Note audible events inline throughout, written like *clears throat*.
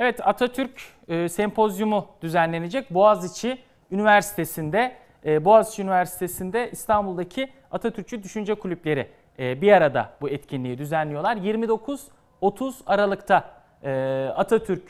Evet Atatürk e, sempozyumu düzenlenecek. Boğaziçi Üniversitesi'nde e, Boğaziçi Üniversitesi'nde İstanbul'daki Atatürkçü Düşünce Kulüpleri e, bir arada bu etkinliği düzenliyorlar. 29-30 Aralık'ta e, Atatürk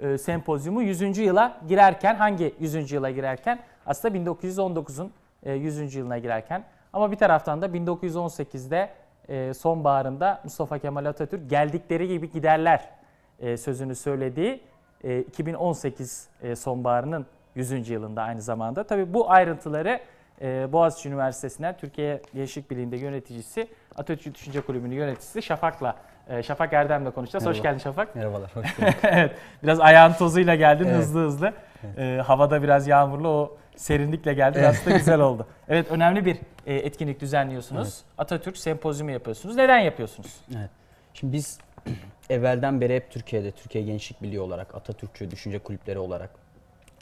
e, sempozyumu 100. yıla girerken hangi 100. yıla girerken aslında 1919'un e, 100. yılına girerken ama bir taraftan da 1918'de e, sonbaharında Mustafa Kemal Atatürk geldikleri gibi giderler e, sözünü söylediği e, 2018 e, sonbaharının 100. yılında aynı zamanda. Tabii bu ayrıntıları e, Boğaziçi Üniversitesi'nden Türkiye Gençlik Birliği'nde yöneticisi, Atatürk Düşünce Kulübü'nün yöneticisi Şafak'la e, Şafak Erdem'le konuşacağız. Hoş Merhaba. geldin Şafak. Merhabalar, hoş *laughs* bulduk. evet, biraz ayağın tozuyla geldin Evet. hızlı hızlı. E, havada biraz yağmurlu o serinlikle geldin aslında güzel *laughs* oldu. Evet önemli bir e, etkinlik düzenliyorsunuz. Atatürk sempozyumu yapıyorsunuz. Neden yapıyorsunuz? evet. Şimdi biz *clears throat* evvelden beri hep Türkiye'de, Türkiye Gençlik Birliği olarak, Atatürkçü düşünce kulüpleri olarak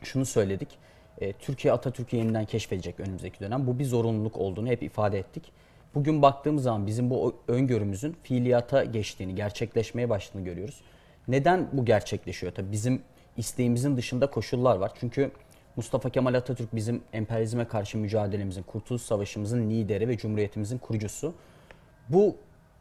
şunu söyledik. E, Türkiye Atatürk'ü yeniden keşfedecek önümüzdeki dönem. Bu bir zorunluluk olduğunu hep ifade ettik. Bugün baktığımız zaman bizim bu öngörümüzün fiiliyata geçtiğini, gerçekleşmeye başladığını görüyoruz. Neden bu gerçekleşiyor? Tabii bizim isteğimizin dışında koşullar var. Çünkü Mustafa Kemal Atatürk bizim emperyalizme karşı mücadelemizin, Kurtuluş Savaşımızın lideri ve Cumhuriyetimizin kurucusu. Bu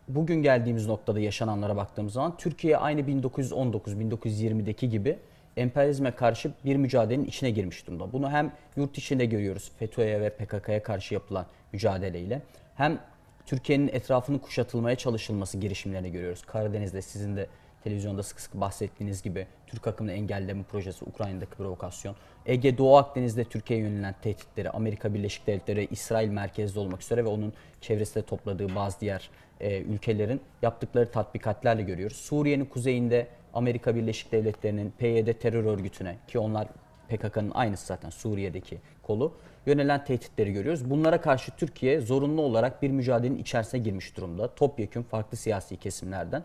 bugün geldiğimiz noktada yaşananlara baktığımız zaman Türkiye aynı 1919-1920'deki gibi emperyalizme karşı bir mücadelenin içine girmiş durumda. Bunu hem yurt içinde görüyoruz FETÖ'ye ve PKK'ya karşı yapılan mücadeleyle hem Türkiye'nin etrafını kuşatılmaya çalışılması girişimlerini görüyoruz. Karadeniz'de sizin de televizyonda sık sık bahsettiğiniz gibi Türk akımını engelleme projesi, Ukrayna'daki provokasyon, Ege Doğu Akdeniz'de Türkiye'ye yönelen tehditleri, Amerika Birleşik Devletleri, İsrail merkezli olmak üzere ve onun çevresinde topladığı bazı diğer e, ülkelerin yaptıkları tatbikatlerle görüyoruz. Suriye'nin kuzeyinde Amerika Birleşik Devletleri'nin PYD terör örgütüne ki onlar PKK'nın aynısı zaten Suriye'deki kolu yönelen tehditleri görüyoruz. Bunlara karşı Türkiye zorunlu olarak bir mücadelenin içerisine girmiş durumda. Topyekun farklı siyasi kesimlerden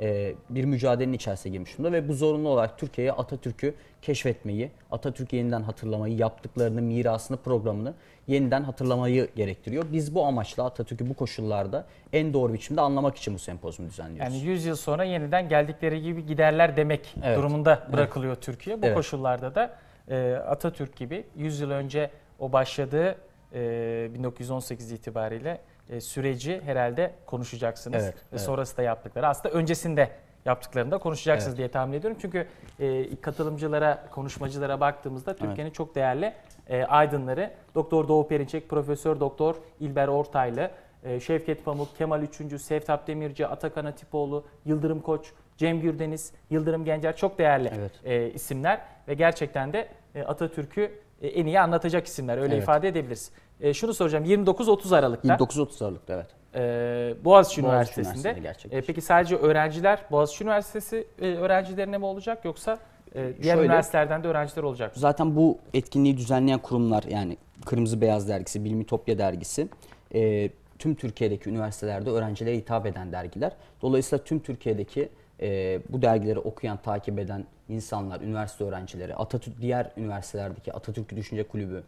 e, bir mücadelenin içerisine girmiş durumda ve bu zorunlu olarak Türkiye'ye Atatürk'ü keşfetmeyi, Atatürk'ü yeniden hatırlamayı, yaptıklarını, mirasını, programını yeniden hatırlamayı gerektiriyor. Biz bu amaçla Atatürk'ü bu koşullarda en doğru biçimde anlamak için bu sempozyumu düzenliyoruz. Yani 100 yıl sonra yeniden geldikleri gibi giderler demek Evet. durumunda bırakılıyor Türkiye. Bu Evet. koşullarda da e, Atatürk gibi 100 yıl önce o başladığı e, 1918 itibariyle e, süreci herhalde konuşacaksınız. Evet, Ve evet. sonrası da yaptıkları. Aslında öncesinde yaptıklarını da konuşacaksınız Evet. diye tahmin ediyorum. Çünkü e, katılımcılara, konuşmacılara baktığımızda Türkiye'nin çok değerli e, aydınları Doktor Doğu Perinçek, Profesör Doktor İlber Ortaylı, e, Şevket Pamuk, Kemal Üçüncü, Sevtap Demirci, Atakan Atipoğlu, Yıldırım Koç, Cem Gürdeniz, Yıldırım Gencer çok değerli Evet. e, isimler ve gerçekten de e, Atatürk'ü e, en iyi anlatacak isimler öyle Evet. ifade edebiliriz. E, şunu soracağım 29-30 Aralık'ta 29-30 Aralık'ta evet. e, Boğaziçi, Boğaziçi Üniversitesi'nde Üniversitesi'nde e, gerçekleşecek. peki sadece öğrenciler Boğaziçi Üniversitesi e, öğrencilerine mi olacak yoksa e, diğer Şöyle- üniversitelerden de öğrenciler olacak mı? Zaten bu etkinliği düzenleyen kurumlar yani Kırmızı Beyaz Dergisi, Bilim Ütopya Dergisi e, tüm Türkiye'deki üniversitelerde öğrencilere hitap eden dergiler. Dolayısıyla tüm Türkiye'deki e, bu dergileri okuyan, takip eden insanlar, üniversite öğrencileri, Atatürk diğer üniversitelerdeki Atatürk Düşünce Kulübü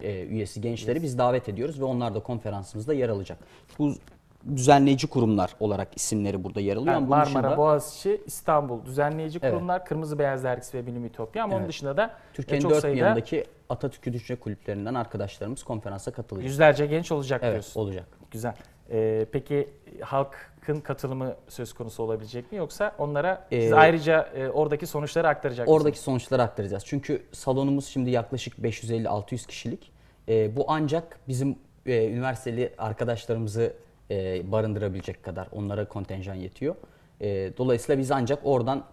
e, üyesi gençleri biz davet ediyoruz ve onlar da konferansımızda yer alacak. Bu düzenleyici kurumlar olarak isimleri burada yer alıyor. Yani Marmara, dışında Boğaziçi, İstanbul düzenleyici Evet. kurumlar, Kırmızı Beyaz Dergisi ve Bilim Ütopya ama onun Evet. dışında da e, Türkiye'nin çok dört sayıda yanındaki Atatürk Düşünce Kulüplerinden arkadaşlarımız konferansa katılacak. yüzlerce genç olacak Evet diyorsun. olacak. Güzel. E, peki halkın katılımı söz konusu olabilecek mi yoksa onlara siz Ee, ayrıca e, oradaki sonuçları aktaracak mısınız? Oradaki sonuçları aktaracağız. Çünkü salonumuz şimdi yaklaşık 550-600 kişilik. Ee, bu ancak bizim e, üniversiteli arkadaşlarımızı e, barındırabilecek kadar onlara kontenjan yetiyor. E, dolayısıyla biz ancak oradan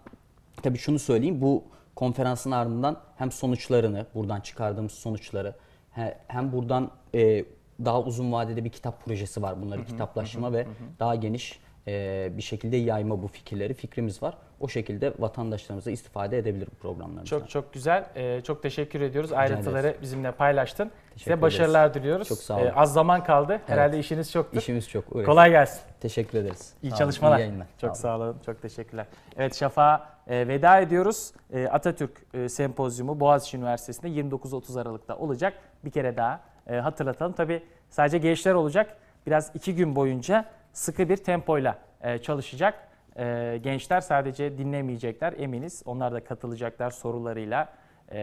tabii şunu söyleyeyim bu konferansın ardından hem sonuçlarını buradan çıkardığımız sonuçları he- hem buradan e, daha uzun vadede bir kitap projesi var bunları kitaplaştırma ve daha geniş e, bir şekilde yayma bu fikirleri fikrimiz var. O şekilde vatandaşlarımıza istifade edebilir bu programlarımızdan. Çok çok güzel. Ee, çok teşekkür ediyoruz. Ayrıntıları bizimle paylaştın. Size Teşekkür başarılar diliyoruz. Çok sağ olun. Ee, az zaman kaldı. Herhalde işiniz çoktur. İşimiz çok. uğraştık. Kolay gelsin. Teşekkür ederiz. İyi Sağ olun, çalışmalar. iyi yayınlar. Çok Sağ sağ olun. Çok teşekkürler. Evet Şafak'a e, veda ediyoruz. E, Atatürk e, Sempozyumu Boğaziçi Üniversitesi'nde 29-30 Aralık'ta olacak. Bir kere daha e, hatırlatalım. Tabii sadece gençler olacak. Biraz iki gün boyunca sıkı bir tempoyla e, çalışacak. E, gençler sadece dinlemeyecekler eminiz. Onlar da katılacaklar sorularıyla e,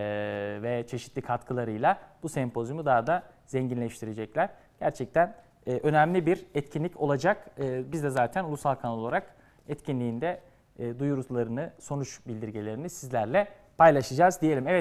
ve çeşitli katkılarıyla bu sempozyumu daha da zenginleştirecekler. Gerçekten e, önemli bir etkinlik olacak. E, biz de zaten ulusal kanal olarak etkinliğinde e, duyurularını, sonuç bildirgelerini sizlerle paylaşacağız diyelim. Evet.